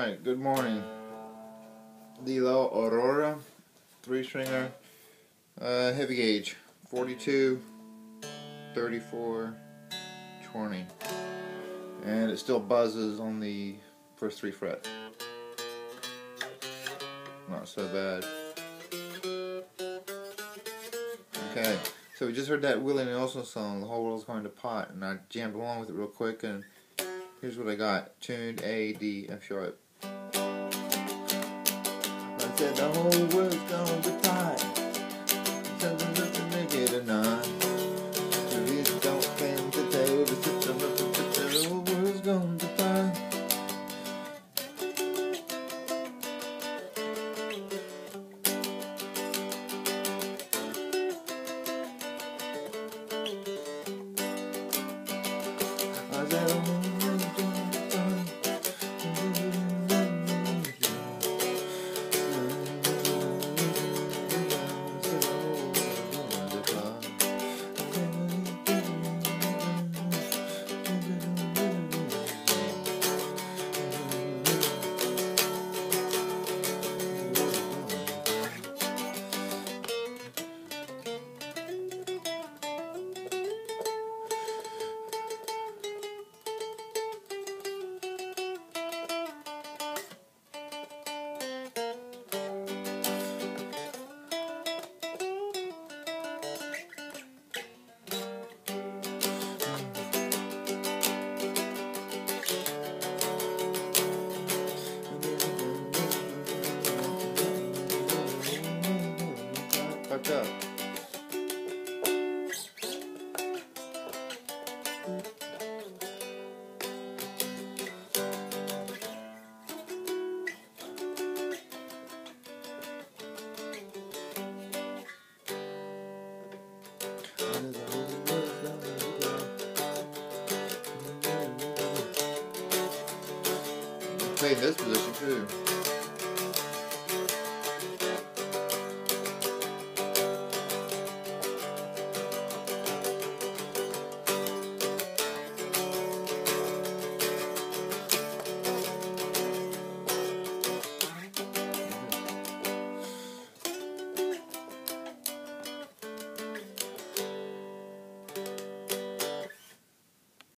Alright, good morning. Lilo Aurora, three stringer, uh, heavy gauge, 42, 34, 20. And it still buzzes on the first three frets. Not so bad. Okay, so we just heard that Willie Nelson song, The Whole World's Going to Pot, and I jammed along with it real quick, and here's what I got. Tuned A, D, F sharp. Said the whole world's going to Up. Played this position too.